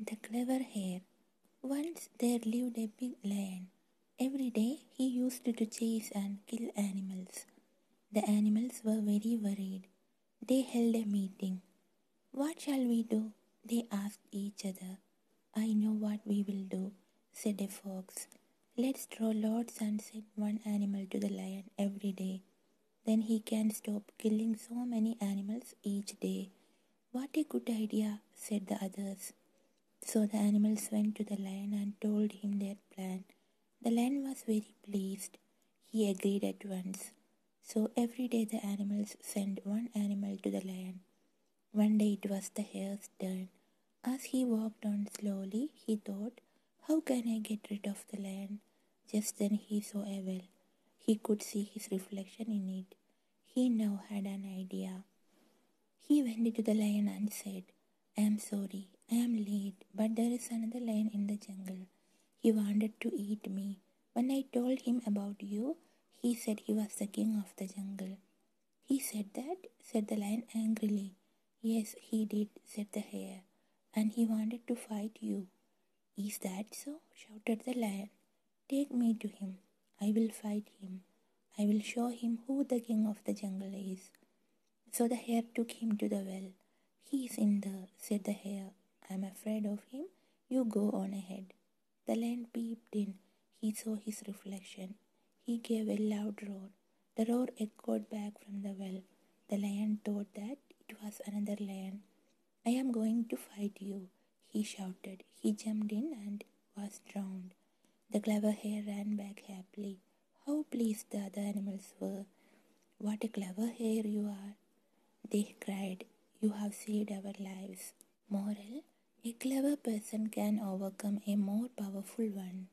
The clever hare. Once there lived a big lion. Every day he used to chase and kill animals. The animals were very worried. They held a meeting. What shall we do? They asked each other. I know what we will do, said a fox. Let's draw lots and send one animal to the lion every day. Then he can stop killing so many animals each day. What a good idea, said the others. So the animals went to the lion and told him their plan. The lion was very pleased. He agreed at once. So every day the animals sent one animal to the lion. One day it was the hare's turn. As he walked on slowly, he thought, How can I get rid of the lion? Just then he saw a well. He could see his reflection in it. He now had an idea. He went to the lion and said, I am sorry, I am late, but there is another lion in the jungle. He wanted to eat me. When I told him about you, he said he was the king of the jungle. He said that, said the lion angrily. Yes, he did, said the hare, and he wanted to fight you. Is that so? shouted the lion. Take me to him. I will fight him. I will show him who the king of the jungle is. So the hare took him to the well. He is in there, said the hare. I am afraid of him. You go on ahead. The lion peeped in. He saw his reflection. He gave a loud roar. The roar echoed back from the well. The lion thought that it was another lion. I am going to fight you, he shouted. He jumped in and was drowned. The clever hare ran back happily. How pleased the other animals were. What a clever hare you are, they cried. You have saved our lives. Moral A clever person can overcome a more powerful one.